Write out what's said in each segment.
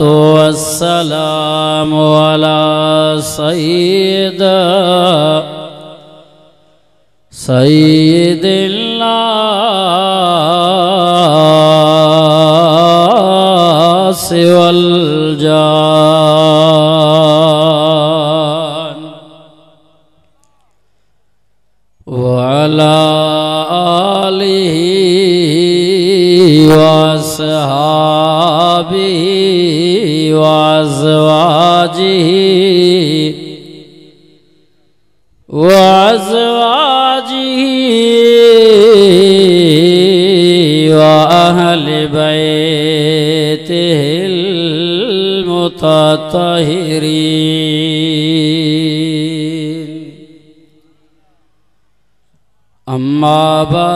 तो असलाम वाला सईद सईद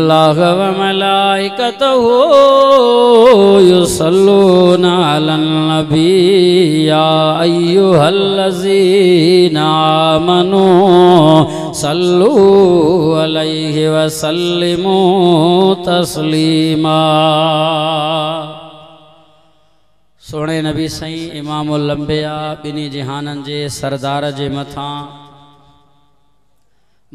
अल्लाह व मलाइकतहू युसल्लूना अलन नबी या अय्युहल्लज़ीना आमनू सल्लू अलैहि व तस्लीमा। सोणे नबी साईं इमामुल अंबिया ॿिन्ही जहाननि जे सरदार के मथा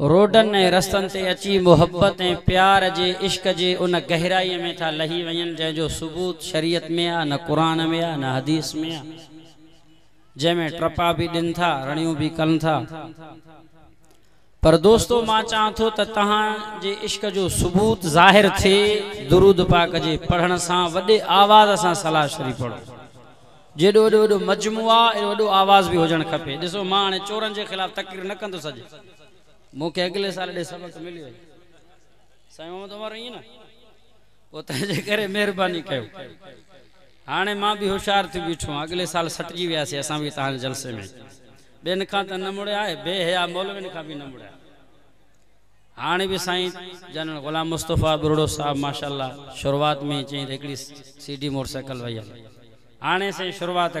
रोडनि रस्तनि ते अची मुहबत ऐं प्यार जे, इश्क जे, उन गहराईअ में था लही वञनि जंहिंजो सबूत शरीयत में आहे न क़ुर में आहे न हदीस में आहे जंहिंमें टपा बि ॾियनि था रणियूं बि कनि था। पर दोस्तो, माँ थो त तव्हांजे इश्क जो सबूत ज़ाहिर थिए दुरूद पाक जे पढ़ण सां वॾे आवाज़ सां सलाह शरीफ़ पढ़ो। जेॾो वॾो वॾो मजमू आहे एॾो वॾो आवाज़ बि हुजणु खपे। ॾिसो, माँ हाणे चोरनि जे ख़िलाफ़ु तकरीर न कंदो सॼे मूंखे अॻिले साल ॾे सबक़ मिली वई साईं मोहम्मद उमर ईअं न? पोइ करे, महिरबानी कयो हाणे माँ बि होशियारु थी बीठो। आहियाँ साल सटिजी वियासीं असां बि तव्हांजे जलसे में। ॿियनि खां त न मुड़िया बेहया मौलविन खां बि न मुड़िया। हाणे साईं जनरल ग़ुलाम मुस्तफ़ा बुरड़ो साहिबु माशा शुरूआति में चई त हिकिड़ी सी मोटरसाइकिल वई आहे हाणे साईं शुरूआति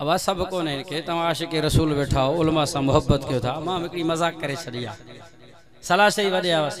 आवाज़ सभु कोन्हे के तव्हां आशिक रसूल वेठा हो उलमा सां मोहबत कयो था मां हिकिड़ी मज़ाक करे छॾी आहे सलाह सही वॾे आवाज़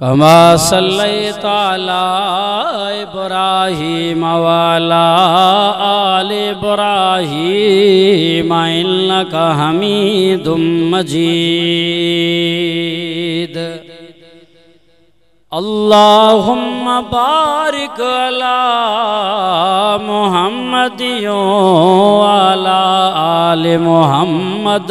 कमा सल्ला इब्राहिम वाला आल इब्राहिम का हमीदुम मजीद। अल्लाहुम्म बारिक अला मोहम्मदियों वाला आल मोहम्मद।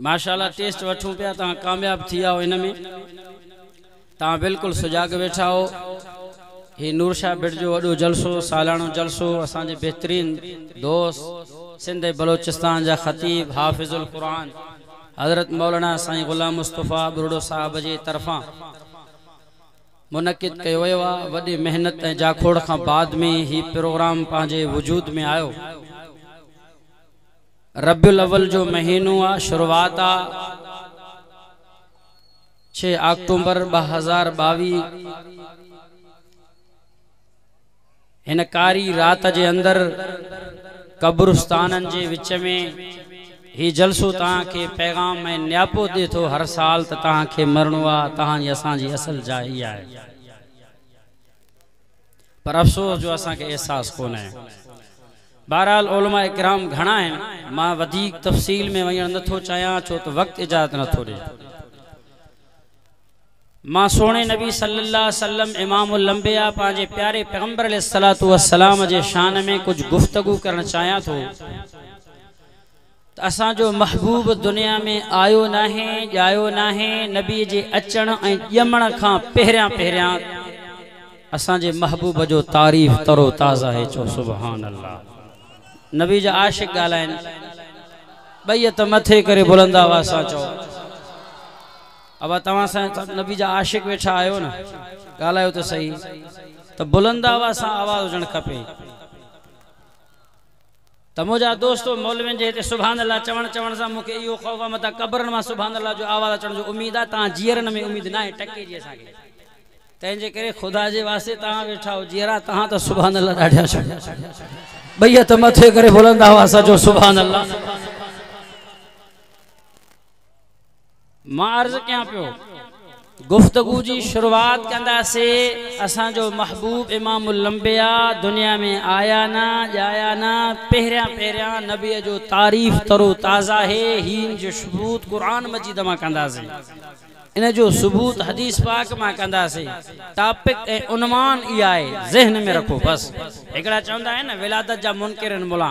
माशाला टेस्ट वठूं पिया तव्हां कामयाबु थी विया हिन में। तव्हां बिल्कुलु सुजाग वेठा हो। हीउ नूर शाह बिट जो वॾो जलसो सालानो जलसो, असांजे बहितरीन दोस्त, सिंध बलोचिस्तान जा ख़तीब, हाफ़िज़ुल क़ुर हज़रत मौलाना साईं ग़ुलाम मुस्तफ़ा बुरडो साहिब जे तरफ़ां मुनक़िद कयो वियो आहे वॾी महिनत ऐं जाखोड़ खां बाद में हीउ प्रोग्राम पंहिंजे वजूद में आयो। रबियुल जो महीनो आहे शुरूआति छह अक्टूबर ॿ हज़ार ॿावीह कारी राति जे अंदरि क़ब्रस्ताननि जे विच में हीउ जलसो तव्हांखे पैगाम ऐं नियापो ॾिए हर साल त मरणो आहे असल जाइ पर अफ़सोस जो असांखे अहसासु कोन्हे। बहरहाल ओलमा इकराम घणा आहिनि माँ वधीक तफ़सील में वञणु नथो चाहियाँ, छो त वक़्तु इजाज़त नथो ॾिए। माँ सोणे नबी सलाहु सलम इमाम लंबिया पंहिंजे प्यारे पैगंबर सलातू वसलाम जे शान में कुझु गुफ़्तगु करणु चाहियाँ थो। त असांजो महबूब दुनिया में आयो नाहे, ॼायो नाहे नबीअ जे अचण ऐं ॼमण खां पहिरियाँ पहिरियाँ असांजे महबूब जो तारीफ़ तरो ताज़ा आहे, चओ सुबहान अल्लाह। नबी जा आशिक ॻाल्हाइनि ॿई हथ मथे करे बुलंदा आवाज़ सां चओ। अब तव्हां सां नबी जा आशिक वेठा आहियो न, ॻाल्हायो त सही। त बुलंद आवाज़ सां आवाज़ हुजणु खपे। त मुंहिंजा दोस्तो मौलवियुनि जे हिते सुभाणे अलाह चवण चवण सां मूंखे इहो ख़ौफ़ आहे मथां क़बरनि माँ सुभाणे अलाह जो आवाज़ अचण जो उमेदु आहे, तव्हां जीअरनि में उमेदु न आहे, टके जी असांखे। तंहिंजे करे ख़ुदा जे वास्ते तव्हां वेठा हो जीअरा तव्हां त सुभाणे अलाह ॾाढा भई तो मथे कर बोलंदा हुआ जो सुबह अल्लाह माँ क्या कयां पियो गुफ़्तगु जी शुरुआत कंदासीं असांजो महबूब इमाम लंबिया दुनिया में आया न ॼाया न पहिरियाँ पहिरियाँ नबीअ जो तारीफ़ तरो ताज़ा है हीन जो सबूत क़ुर मजीद माँ कंदासीं इन जो सबूत हदीस पाक माँ कंदासीं टॉपिक उनवान इहा आहे में रखो, बसि। हिकिड़ा चवंदा आहिनि विलादत जा मुनकिर मुला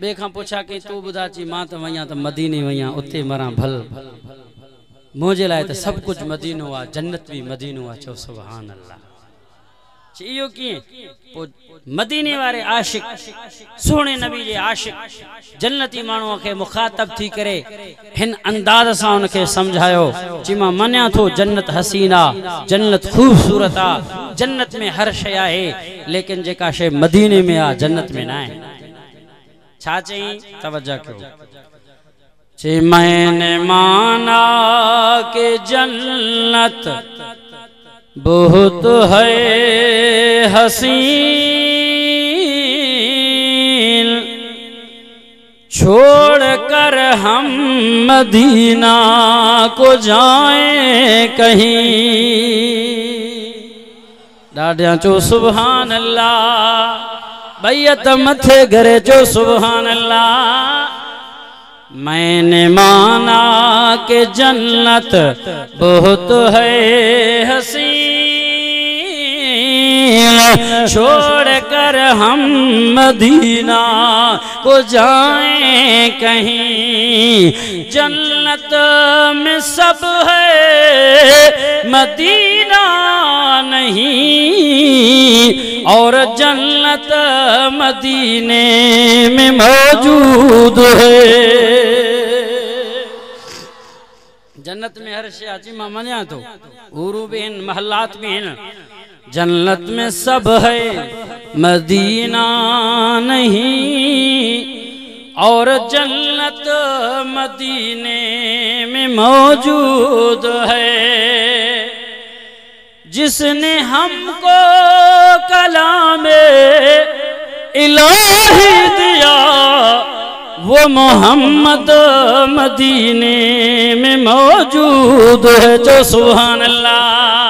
ॿिए खां पुछा कई तूं ॿुधा चई माँ त वञा त मदीने वञा उते मरां भल। मुंहिंजे लाइ त सभु कुझु मदीनो आहे जन्नत बि मदीनो आहे चओ सुभान अलाह इहो कीअं? पोइ मदीने वारे आशिक, सुहिणे नबी जे आशिक, जन्नती माण्हूअ खे मुखातब थी करे हिन अंदाज़ सां हुनखे सम्झायो चई माँ मञा थो जन्नत हसीन जन्नत ख़ूबसूरत आहे जन्नत में हर शइ आहे, लेकिन जेका शइ मदीने में आहे जन्नत में न आहे मैंने माना के जन्नत बहुत है हसीन। छोड़ कर हम मदीना को जाए कहीं। ॾाढा चो सुबहान अल्लाह बैत मथे घरे जो सुबहान अल्लाह मैंने माना के जन्नत बहुत है हसी छोड़ कर हम मदीना को जाए कहीं। जन्नत में सब है, मदीना नहीं। और जन्नत मदीने में मौजूद है। जन्नत में हर शे अची माँ मञा थो उरू बि आहिनि महलात बि आहिनि जन्नत में सब है, मदीना नहीं। और जन्नत मदीने में मौजूद है। जिसने हमको कलाम इलाही दिया, वो मोहम्मद मदीने में मौजूद है, जो सुहान अल्लाह।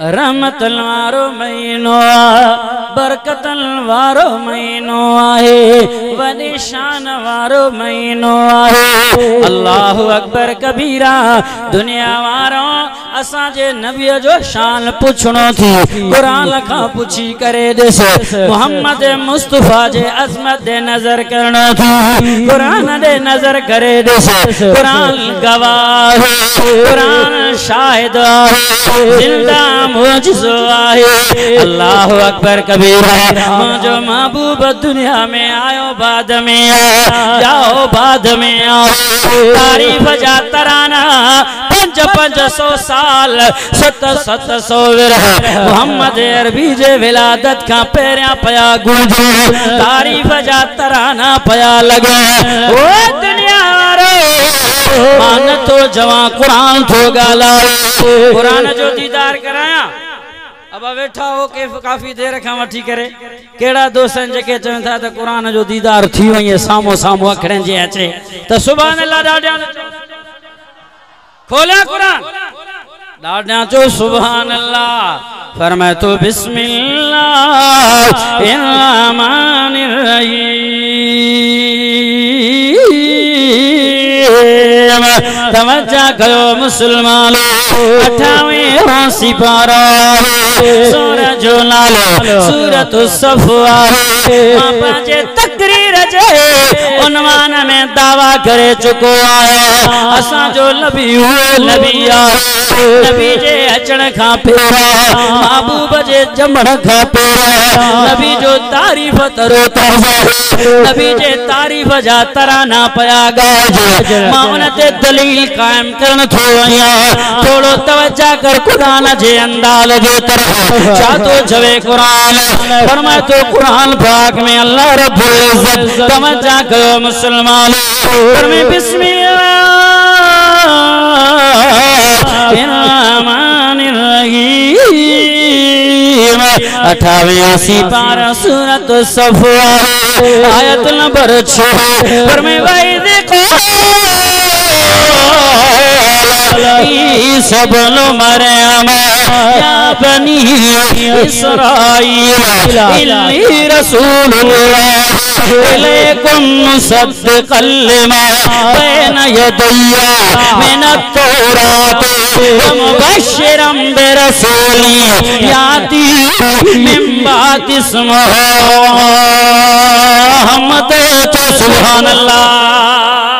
रहमतन वारो महीनो आहे बरकतन वारो महीनो आहे वॾे शान वारो महीनो आहे। अल्लाह अकबर कबीरा दुनिया वारो असांजे नबीअ जो शान पुछणो थी। क़ुरान खां पुछी करे ॾिस, मोहम्मद मुस्तफ़ा जे अज़मत ॾे नज़र करणो थी। क़ुरान ॾे नज़र करे ॾिस, क़ुरान गवाह, क़ुरान शाहिद आहे। ज़िंदा मुझसो आहे अल्लाह अकबर कबीर मुंहिंजो महबूब दुनिया में आयो बाद में जाओ बाद में आओ। तारीफ़ जा तराना पंज पंज सौ साल सत सत सौ विरह। मोहम्मद अरबी जे विलादत खां पहिरियाँ पया गूंज तारीफ़ जा तराना पया लॻा ओ दुनिया वारो मान तो जवां क़ुरान थो ॻाल्हाए क़ुरान जो दीदार करायां अब वेठा हो के काफ़ी देर खां वठी करे। कहिड़ा दोस्त आहिनि जेके चवनि था त क़ुरान जो दीदार थी वञे साम्हूं साम्हूं अखरनि जे अचे। त सुभाणे क़ुरान। ॾाढा चो सुभान अल्लाह फरमाए तो बिस्मिल्लाह तवज्जा कयो मुसलमान। अठावीह सिपारा सूरज जो सूरत माँ पंहिंजे तकरीर जे, उनवान में दावा करे चुको आहियाँ असांजो नबी उहो नबी आहे नबी जे अचण खां पहिरियों महबूब जे जमण खां पहिरियों नबी जो तारीफ़ तरो नबी जे तारीफ़ जा तराना पया ॻाइजो। माँ उन ते दलील कायम करण थो वञा थोड़ो तवज्जा कर क़ुरान जे अंदाल जे तरफ़। छा तो चवे क़ुरान। फरमाए तो क़ुरान पाक में अल्लाह रब्बुल इज़्ज़त। तवज्जा कयो मुसलमान। फरमाए, बिस्मिल्लाह। अठावी पारा सूरत सफ़ा आयत नंबर छह पर मैं भाई देखो। सब लो मरियम या बनी इसराइल रसूलुल्लाह इलैकुम मुसद्दिक़ल लिमा बैन यदैया मिन तौरात मुबश्शिरम बिरसूली याती मिन बाद इस्मुहु अहमद सुभान अल्लाह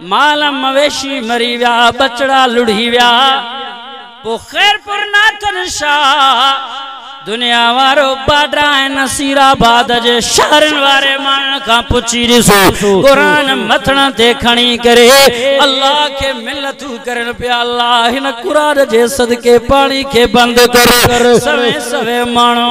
माल मवेशी मरी विया बचड़ा लुढ़ी विया पोइ ख़ैरपुर नाथन शाह दुनिया वारो बाडरा नसीराबाद जे शहरनि वारे माण्हुनि खां पुछी ॾिसो क़ुर मथण ते खणी करे अलाह खे मिलतूं करनि पिया। अलाह हिन क़ुर जे सदके पाणी खे बंदि कर। सवे सवे माण्हू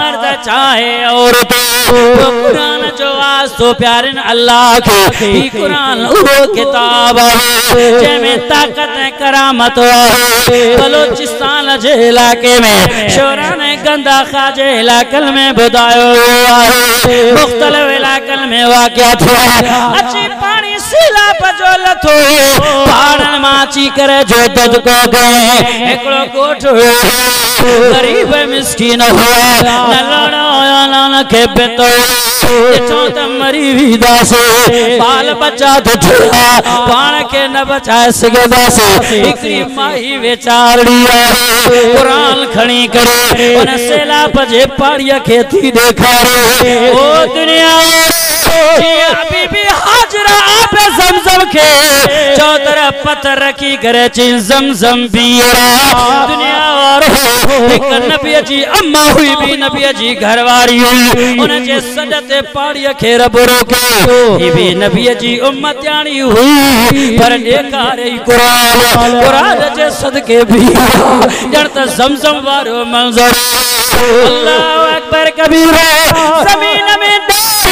मर्द चाहे औरत। क़ुर जो वास्तो प्यारनि अलाह खे ही क़ुर उहो किताब आहे जंहिंमें ताक़त ऐं करामत आहे। बलोचिस्तान जे इलाके में शोरा ने गंदा खाजे इलाकल में बुधायो मुख्तलिफ़ इलाकल में वाकया थिया अच्छी पानी सीला पजो लथो पहाड़न माची करे जो दद को गए एकड़ो कोठ गरीब मिस्किन हुआ न लड़ो न के बेतो। ॾिठो त मरी वेंदासीं, बाल बचा दुठा पाण खे न बचाए सघंदासीं। हिकिड़ी माई वेचारड़ी आहे क़ुर खणी करे, उन सैलाब जे पाड़ीअ खे थी ॾेखारे। ओ दुनिया बीबी हाजरा आपे जमजम के चौतर पत्थर रखी करे चिन जमजम पियरा दुनिया वारो नबी जी अम्मा हुई भी नबी जी घरवारी हुई। उन जे सॾ ते खे रब रोके ही भी नबी जी उम्मत यानी हुई। पर ॾेखारे क़ुरान क़ुरान जे सदके भी ॼण त जमजम वारो मंज़र। अल्लाह अकबर कबीरा, ज़मीन में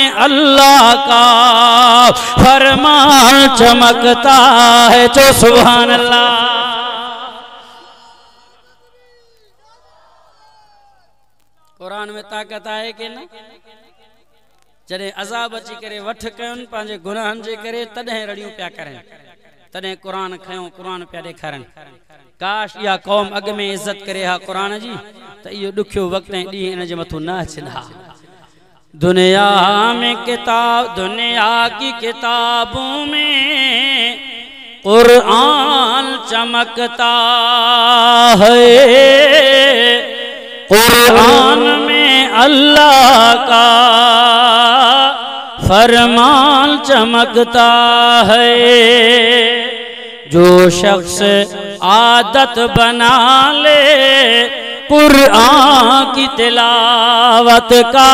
में अल्लाह का फरमान चमकता है जो सुभान अल्लाह कुरान में ताक़त आहे कि न जॾहिं अज़ाब अची करे, वठ कयुनि पंहिंजे गुनाहनि जे करे, तॾहिं रड़ियूं पिया करनि तॾहिं क़ुर खयूं क़ुर पिया ॾेखारनि। काश इहा क़ौम अॻ में इज़त करे हा क़ुर जी, त इहो ॾुखियो वक़्तु ऐं ॾींहुं इन जे मथां न अचनि हा दुनिया में किताब, दुनिया की किताबों में कुरान चमकता है। कुरान में अल्लाह का फरमान चमकता है। जो शख्स आदत बना ले कुरान की तिलावत का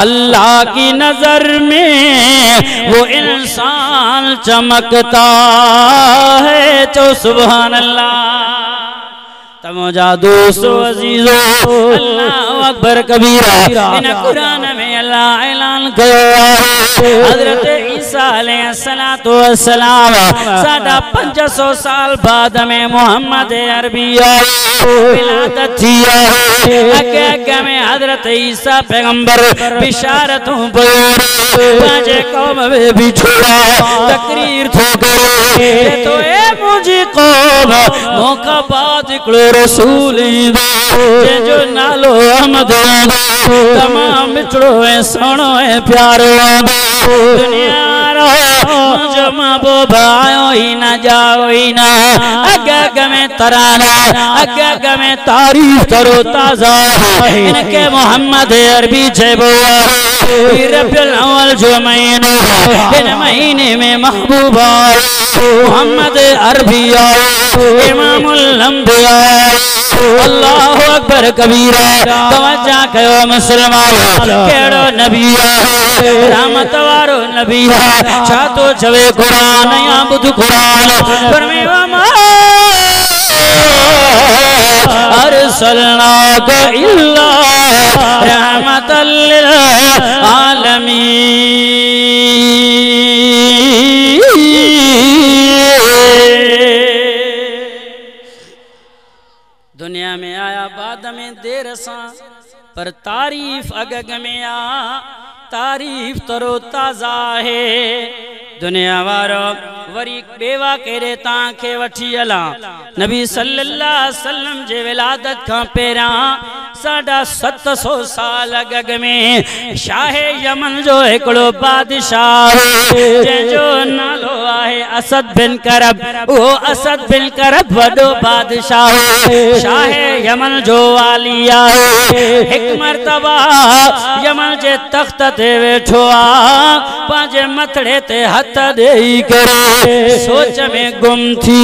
अल्लाह की नज़र में वो इंसान चमकता है। तो सुबह अल्लाह तमोजा दोस्तों अजीजो, अल्लाह अकबर कबीरा। इन कुरान में अल्लाह ऐलान कयो हज़रत ईसा वस्सलाम। साडा 500 साल बाद में मोहम्मद अरबी में हज़रत ईसा पैगंबर बिशारतों कौम में भी छोड़ा, तकरीर थो करे। तो ए मुझी कौम, मौका बाद हिकिड़ो रसूल जंहिंजो नालो अहमद तमामु मिठड़ो ऐं सुहिणो ऐं प्यारो दुनिया महबूब आयो ई न जाओ ई न। अग अग में तराना अग अग में तारीफ़ करो ताज़ा। इनके मोहम्मद अरबी अव्वल जो महीनो इन महीने में महबूब मोहम्मद अरबी इमामुल अंबिया। अल्लाह अकबर कबीरा तवज्जा कयो मुसलमान। केड़ो नबी आहे रहमत वारो नबी आहे छा तो चवे कुरान या बुध कुरान। फरमेवा अरसलनाक इल्ला रहमतल लिल आलमीन। में पर तारीफ़ अग में आ तारीफ़ तरो ताज़ा है। दुनिया वारो बेवा केरे तव्हांखे वठी हलां। नबी सल्लल्लाहु अलैहि वसल्लम जे विलादत खां पहिरियाँ साढा सत सौ साल अॻ में शाह यमन जो हिकिड़ो बादशाह, जंहिंजो नालो आहे असद बिन करब। उहो असद बिन करब वॾो बादशाह, शाह यमन जो वाली आहे। हिकु मर्तबा यमन जे तख़्त ते वेठो आहे, पंहिंजे मथड़े ते हथ ॾेई करे। सोच में गुम थी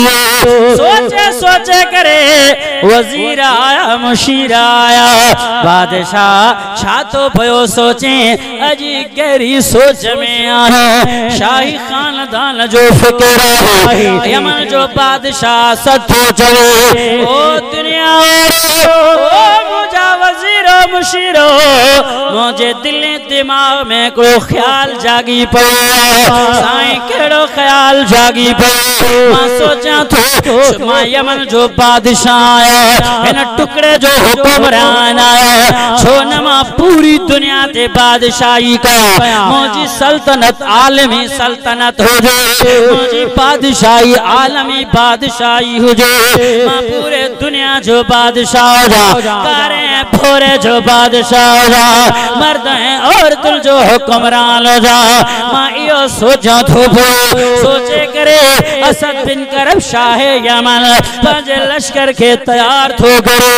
सोचे सोचे करे। वज़ीर आया, मुशीर आया। बादशाह छा तो पियो सोचे। अजी कहिड़ी सोच में आहे शाही खानदान जो फ़िक्र यमन जो बादशाह सचो चवे ओ दुनिया ओ वज़ीर मुशीरो मुंहिंजे दिल दिमाग में को ख्याल जागी पियो साईं कहिड़ो ख्याल जागी पियो माँ सोचां थो माँ यमन जो बादशाह आया, हिन टुकड़े जो हुक्मरान आया। छो न माँ पूरी दुनिया ते बादशाही कयां मुंहिंजी सल्तनत, आलमी सल्तनत हुजे। मुंहिंजी बादशाही, आलमी बादशाही हुजे। माँ पूरे दुनिया जो बादशाह हुजा। कारे फोरे जो बादशाह मर्द ऐं औरतुनि जो हुक्मरान हुजा माँ इहो सोचां पियो सोचे करे असद बिन करब शाह यमन। पंहिंजे लश्कर खे तयार थो करे,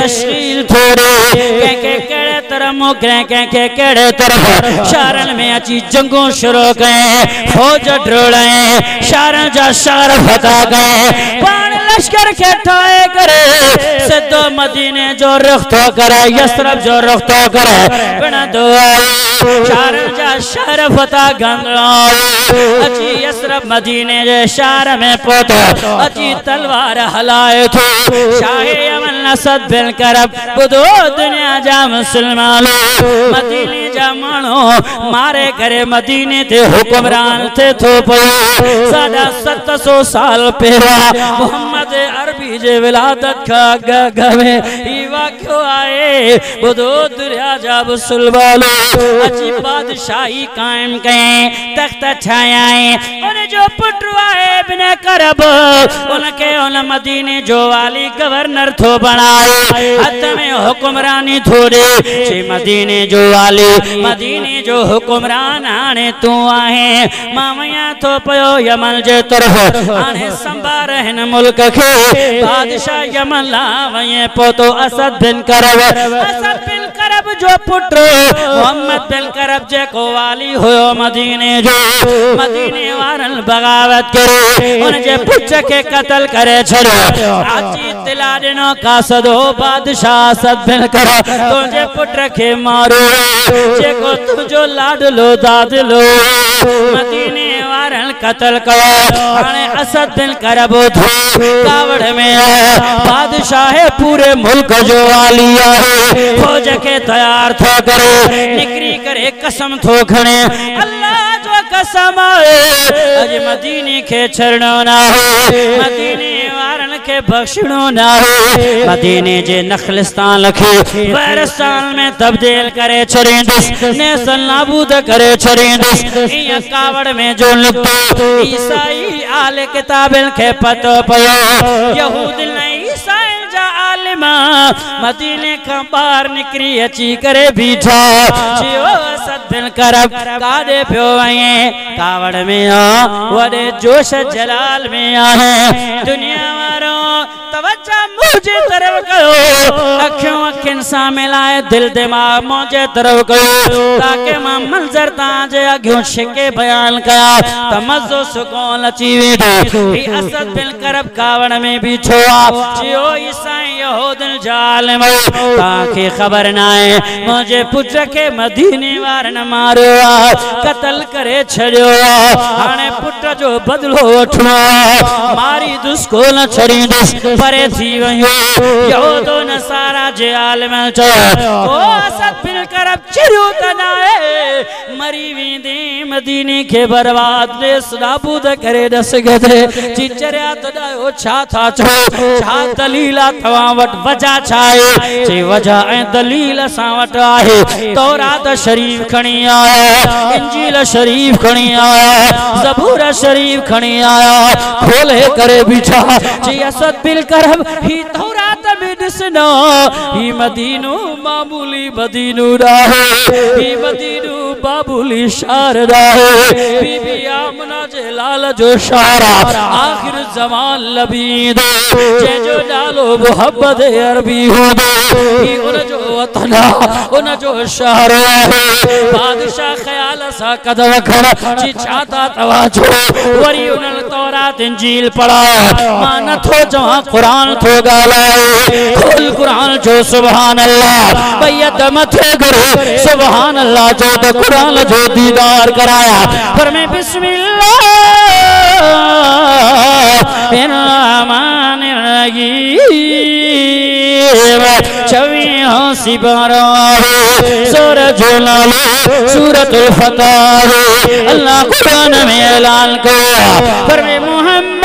तशकील थो ॾे कंहिंखे कहिड़े तरह मोकिले कंहिंखे कहिड़े तरह शहरनि में अची जंगूं शुरू कयईं फौज ड्रोड़े शहरनि जा शहर फता कयईं पाण लश्कर खे ठाहे करे सिधो मदीने जो रुख थो करे यसरब जो रुख थो करे। पिण दुआ शहरनि जा शहर फता गंगड़ो अची यसरब मदीने जे शहर में पहुतो अची तलवार हलाए थो। शाहे यमन असद बिन करब ॿुधो दुनिया जा मुस्लमान। मदीने जा माण्हू मारे करे मदीने ते हुक्मरान थे थो पियो। साढा सत सौ साल पहिरियाँ मोहम्मद अरबी जे विलादत खां अॻु ही वाक़ियो आहे ॿुधो दुनिया जा मुस्लमान अची बादशाही कायम कयईं तख़्त ठाहियाईं उन जो पुटु आहे बिन करब उनखे उन मदीने जो वाली गवर्नर थो बणाए हथ में हुक्मरानी थो ॾे चई मदीने जो वाली, मदीने जो हुक्मरान हाणे तूं आहे। माँ वञा थो पियो यमन जे तरफ़ हाणे संभार हिन मुल्क खे। बादशाह यमन ला वञे पहुतो असद बिन करब। असद बिन करब जो पुटु मोहम्मद बिन करब जेको वाली हुयो मदीने जो। मदीने वारनि बगावत करे। उन जे पुट खे क़तल करे छॾियो अची तिला ॾिनो का सदो बादशाह असद बिन करब तुंहिंजे पुट खे मारो। जे जेको तुंहिंजो लाडलो दादलो मदीने वारनि क़तल कयो हाणे असद बिन करब थो कावड़ में बादशाह पूरे मुल्क जो। वाली आहे फौज खे तयार थो करे, निकिरी करे कसम थो खणे। अल्लाह जो कसम आहे अॼु मदीने खे छॾणो न आहे मदीने वारनि खे बख़्शणो न आहे मदीने जे नखलिस्तान खे वैरस्तान में तब्दील करे छॾींदुसि नेसल नाबूद करे छॾींदुसि ईअं कावड़ में जो निकितो ईसाई आले किताबनि खे पतो पियो, यहूद न आलिम मदीने खां ॿाहिरि निकिरी अची करे बीठा जियो असद बिन करब काॾे पियो वञे कावड़ में आ वॾे जोश जलाल में आहे दुनिया वारो, तवज्जो मुंहिंजे तरफ़ कयो अखियूं अखियुनि सां मिलाए दिल दिमाग़ मुंहिंजे तरफ़ कयो ताकी माँ मंज़र तव्हांजे अॻियूं छिके बयान कया। त मज़ो सुकून अची वेंदो ही असद बिन करब, कावड़ में बीठो। आहे जियो ईसाई यहूदन जाल तव्हांखे ख़बर न आहे मुंहिंजे पुट खे मदीने वारनि मारियो आहे क़तल करे आहे हाणे पुट जो बदिलो वठणो मारी दुस्को न छॾींदुसि परे थी वियो। यहूदो नसारा जे आल में चयो ओ असद बिन करब चिरियो त न मरी वेंदे मदीने खे बर्बाद नेस नाबूद करे न सघंदे जी चरिया छा था चओ? छा दलील आहे तव्हां वटि? वजह छाए, जे वजह ऐं दलील असां वटि आहे, तौरात शरीफ़ खणी आया, इंजील शरीफ़ खणी आया, ज़बूर शरीफ़ खणी आया, खोले करे बीठा, जी असद बिल करब ही तौरात में ॾिसंदो ही मदीनो मामूली मदीनो रहे। ही मदीनो मामूली शार रहे बीबी आमना जे लाल जो शारा, आखिर जमान लबीद जंहिंजो नालो मोहम्मद अरबी हो हूंदो ही। उन जो वतन उन जो शहर आहे बादशाह ख़्याल सां कदम खण जी था तव्हां छो वरी उन्हनि तौरात इंजील पढ़ा। माँ नथो चवां क़ुरान थो ॻाल्हाए खोल क़ुरान जो सुभान अल्लाह भई दम थे करे। सुभान अल्लाह जो त क़ुरान जो दीदार कराया। पर मैं बिस्मिल्लाह छवी हँसी बारा सुर झोलालो सूरत फतह अल्लाह कुरान में ऐलान किया। पर मैं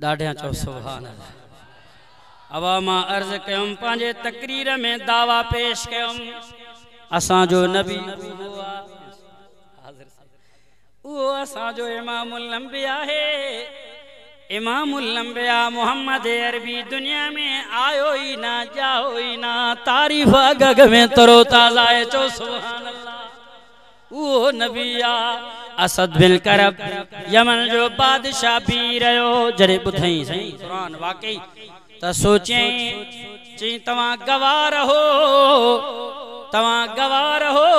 ॾाढियाँ चओ सुभान अवा माँ अर्ज़ कयुमि पंहिंजे तकरीर में दावा पेश कयुमि। असांजो नबी उहो असांजो इमामुल अंबिया आहे इमामुल अंबिया मोहम्मद अरबी दुनिया में आयो ई ना, जाओ ई ना। तारीफ़ अग में तरो ताज़ा चओ अल्लाह उहो नबी आहे असद बिन करब, यमन जो बादशाह पी रहियो जॾहिं ॿुधई सही, क़ुरान वाकई, त सोचई चई तव्हां गवाह रहो तव्हां गवाह रहो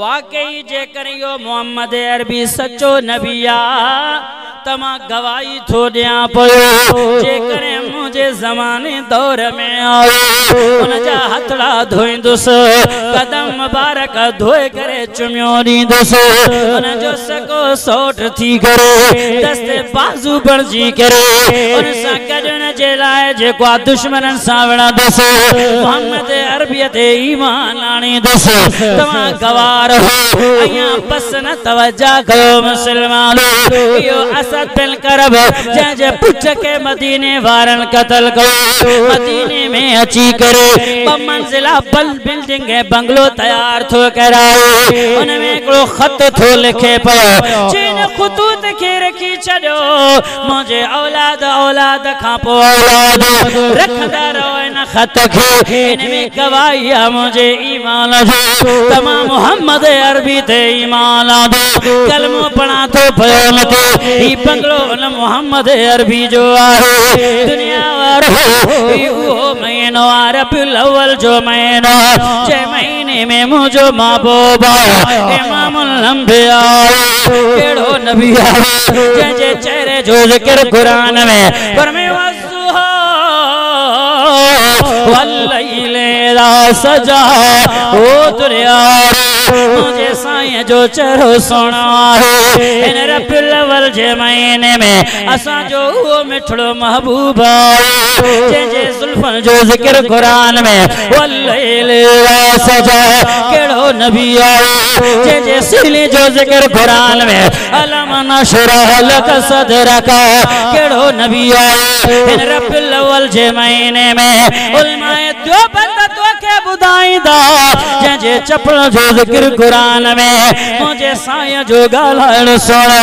वाकई जेकर इहो मोहम्मद अरबी सचो नबी आहे त माँ गवाही थो ॾियाँ पियो जेकॾहिं मुंहिंजे ज़माने दौर में आयो हुनजा हथड़ा धोईंदुसि कदम मुबारक धोए करे चुमियो ॾींदुसि हुनजो सॻो सोट थी करे, दस्ते बाज़ू बणिजी करे। हुन सां गॾु जे लाइ जेको आहे दुश्मननि सां विणंदुसि मोहम्मद अरबीअ ते ईमान आणींदुसि तव्हां गवार हो अञा बस न तवजा कयो मुस्लमान। इहो असद बिन करब जंहिंजे पुट खे मदीने वारनि क़तल करो, मदीने में अची करो। मंज़िला बल बिल्डिंग है, बंगलो तैयार थो कराओ। उनमें हिकिड़ो ख़त थो लिखे पियो। जिन ख़ुतूत खे रखी छॾियो मुंहिंजे औलाद औलाद खां पोइ औलाद। रखंदा रहो हिन ख़त खे हिन में गवाही आहे मुंहिंजे ईमान जो तमामु मोहम्मद अरबी ते ईमान आंदो। कलमो पढ़ा थो पियो न थो ही बंगलो हुन मोहम्मद अरबी जो आहे। दुनिया वारो ही उहो महीनो आहे रबियुल अव्वल जो महीनो जंहिं महीने में मुंहिंजो महबूब इमामुल अंबिया कहिड़ो नबी आहे जंहिंजे चेहरे जो ज़िक्र क़ुरान में। फरमे वज़ुहा वल्लैले रा सजा ओ दुनिया मुझे साईं जो चेहरो सुहिणो आहे हिन रबियुल जे महीने में असांजो उहो मिठड़ो महबूब आहे जंहिंजे ज़ुल्फनि जो ज़िक्र क़ुरान में कहिड़ो नबी आहे जंहिंजे सीने जो ज़िक्र क़ुरान में कहिड़ो नबी आहे हिन रबियुल जे महीने में उलमाए जंहिंजे चपल जो ज़िक्र क़ुरान में। मुंहिंजे साईं जो ॻाल्हाइण सुहिणो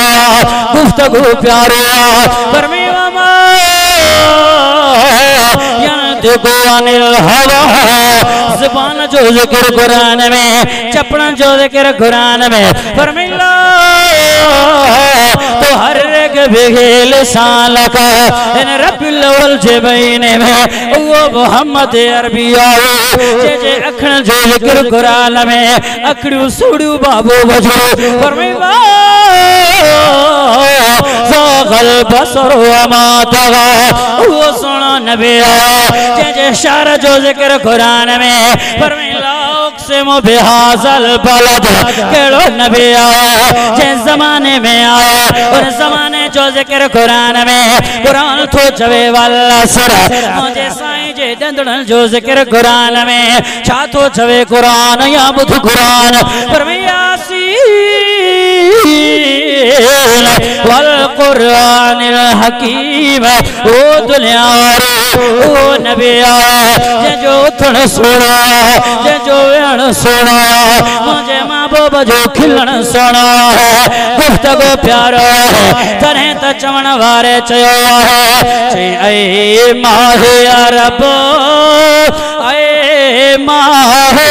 गुफ़्तगू प्यारो। पर हवा। ज़ुबान जो ज़िक्र क़ुरान में। चपड़न जो ज़िक्र क़ुरान में। फरमिल्ला तो हर एक बिगे लिसान का, इन रबिल अव्वल जे महीने में वो मोहम्मद अरबी आओ जे जे अखण जो ज़िक्र कुरान में अखड़ू सुड़ू बाबू बजो। फरमाई गल बसर माता वो सुनो नबी जे जे शार जो ज़िक्र कुरान में फरमाई लोग से मो बेहाजल बलद। केड़ो नबी आया जे जमाने में आया और जमाने जो ज़िक्र कुरान में, कुरान थो चवे वाला सर मुझे साईं जे डंदड़न जो ज़िक्र कुरान में, छा थो चवे कुरान या बुध कुरान। फरमाया सी वल कुरान हकीम ओ दुनिया ओ नबी जे जो उथण सुणा जे जो वेहण सुणा मुझे मां बाप जो खिलण सुणा गुफ्तगु प्यारो तॾहिं त चवण वारे चयो आहे ऐ माहे अरब ऐ माहे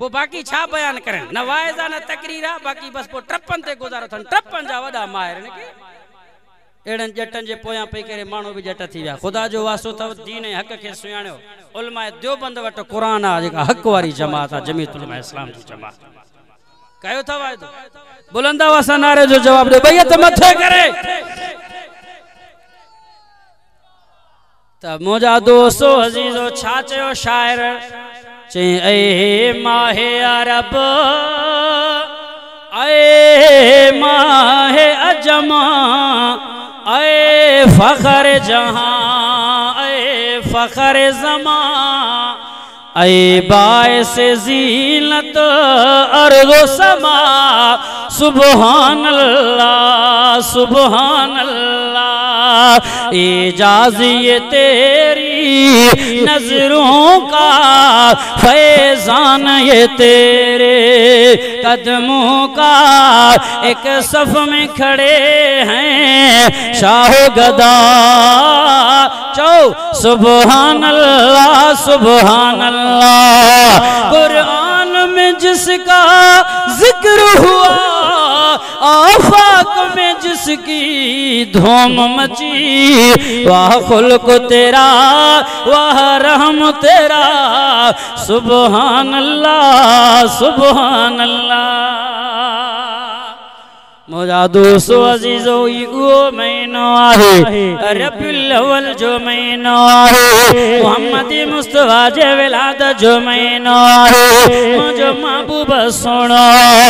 पोइ बाक़ी छा बयानु करनि न वाइज़ न तकरीर, बाक़ी बसि पोइ ट्रपनि ते गुज़ारो अथनि ट्रपनि जा वॾा माहिर अहिड़नि ॼटनि जे पोयां पई करे माण्हू बि ॼट थी विया। ख़ुदा जो वास्तो अथव, दीन हक़ खे सुञाणियो। उलमा देवबंद वटि क़ुर आहे जेका हक़ वारी जमात आहे जमीत उलमा इस्लाम जी जमात। कयो था वाइदो बुलंदा असां नारे जो जवाब ॾे भईया त मथे करे। त मुंहिंजा दोस्तो, अज़ीज़ो छा चयो शाइर? ऐ माहे अरब, ऐ माहे अजमा, ऐ फखर जहाँ, ऐ फखर जमा, ऐ बायस जीनत अर्दो समा। सुबहान अल्लाह इजाज ये तेरी नज़रों का फैजान ये तेरे कदमों का। एक सफ में खड़े हैं शाह गदा। चौ सुबहान अल्लाह सुबहान अल्लाह कुरान में जिसका ज़िक्र हुआ आफाक में जिसकी धूम मची, वाह खुल्क तेरा, वाह रहम तेरा सुबहान अल्लाह सुबहान अल्लाह मुझा दोस्तो अजीजो ई महीनो आहे। रबिल अव्वल जो महीनो आहे। मोहम्मद मुस्तफ़ा जे विलाद जो महीनो आहे। मुंहिंजो महबूब सुहिणो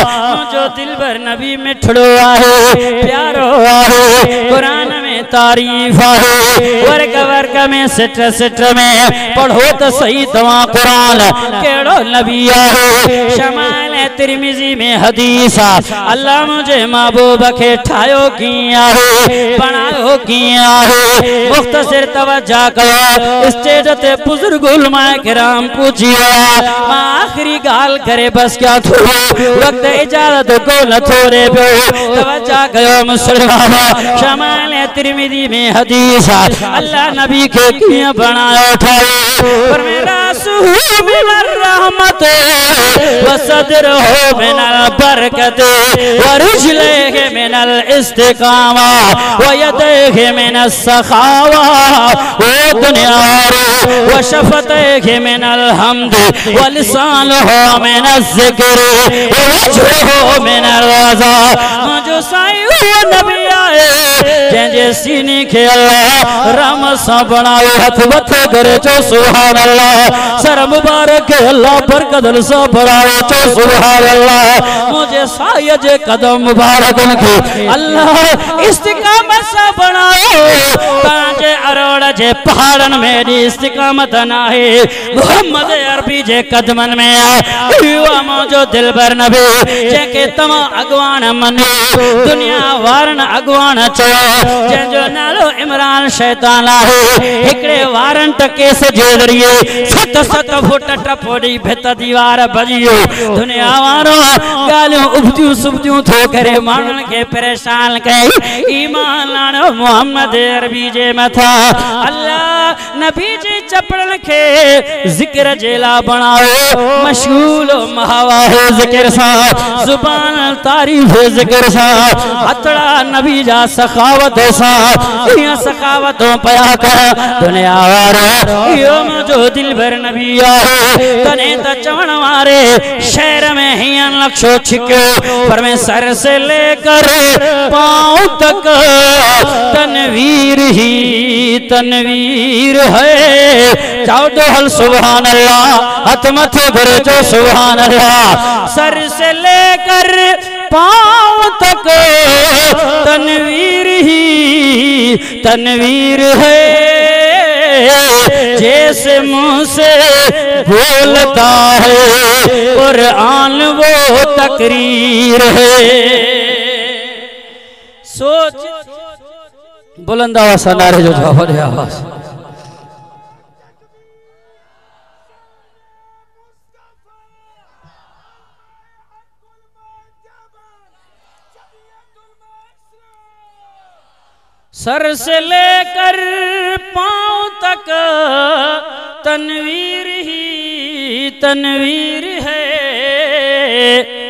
मुंहिंजो दिलबर नबी मिठड़ो आहे। प्यारो आहे। क़ुरान में तारीफ़ आहे। वर्ग वर्ग में, सिट सिट में। पढ़ो त सही तव्हां क़ुरान। कहिड़ो नबी आहे। शमाल तिरमिज़ी में हदीस अल्लाह मुंहिंजे महबूब खे ठाहियो कीअं आहे। बणायो कीअं आहे। मुख़्तसिर तवजा कयो स्टेज ते बुज़ुर्ग उलमाए पूजी विया माँ आख़िरी ॻाल्हि करे, बस क्या थो वक़्त इजाज़त को नथो रे पियो। तवजा कयो मुसलमान। शमाल में हदीस अल्लाह नबी के किया बनाया था पर मेरा रहमत। वसदर हो मिनल बरकत। वरिजले मिनल इस्तिकामा। वयदे मिनल सखावा। वो दुनिया वशफते मिनल हमद। वलिसान हो मिनल ज़िक्र। वजह हो मिनल रजा। जो साईं वो नबी आए। जंहिंजे सीने खे अल्लाह, राम सां बणायो हथ मथे करे चो सुभान अल्लाह। सर मुबारक अल्लाह बरकतन सां बणायो चो सुभान अल्लाह मुंहिंजे साईं जे कदम मुबारकनि खे अल्लाह, इस्तिकामत सां बणायो तव्हांजे अरोड़ जे पहाड़नि में एॾी इस्तिकामत न आहे मोहम्मद अरबी जे कदमनि में आहे इहो आहे दिलबर नबी जंहिंखे तव्हां अॻवान मञो दुनिया वारनि अॻवान चयो जंहिंजो नालो इमरान शैतान आहे। हिकिड़े वारंट केस जे ज़रिए सत सत फुट टपोड़ी भित दीवार वियो दुनिया वारो ॻाल्हियूं उबतियूं सुबतियूं थो करे, माण्हुनि खे परेशान कई। ईमान आणो मोहम्मद अरबी जे मथां। अल्लाह नबी जी चपड़नि खे ज़िक्र जे लाइ बणायो। मशहूर महावा ज़िक्र सां, ज़ुबान तारीफ़ ज़िक्र सां। हथड़ा नबी जा सखावत सां ईअं सखावतूं पिया कर। दुनिया वारो, इहो मुंहिंजो दिल भर नबी आहे तॾहिं त चवण वारे शहर में हीअं नक्शो छिकियो पर सर से लेकर पाँव तक, तनवीर ही तनवीर है। जाओ तो हल सुबहान अल्लाह हथ मथे भरे जो सुबहान अल्लाह सर से लेकर पाँव तक, तनवीर ही तनवीर है। जैसे मुँह से बोलता है, कुरान वो तकरीर है। सोच। बुलंद आवाज़ से नारे जो आवाज़। सर से लेकर पाँव तक। तनवीर ही तनवीर है।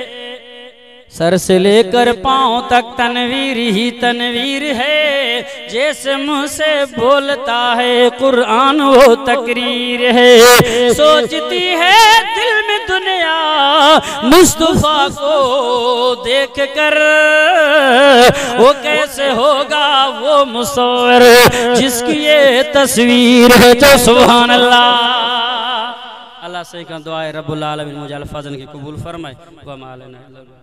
सर से लेकर पाँव तक तनवीर ही तनवीर है जैसे मुँह से बोलता है कुरान वो तकरीर है। सोचती है दिल में दुनिया मुस्तफ़ा को देख कर। वो कैसे होगा वो मुसवर जिसकी ये तस्वीर है तो सुभान अल्लाह अल्लाह से दुआ रब्बुल आलमीन मुझे अल्फाजन की कबूल फरमाए। मालना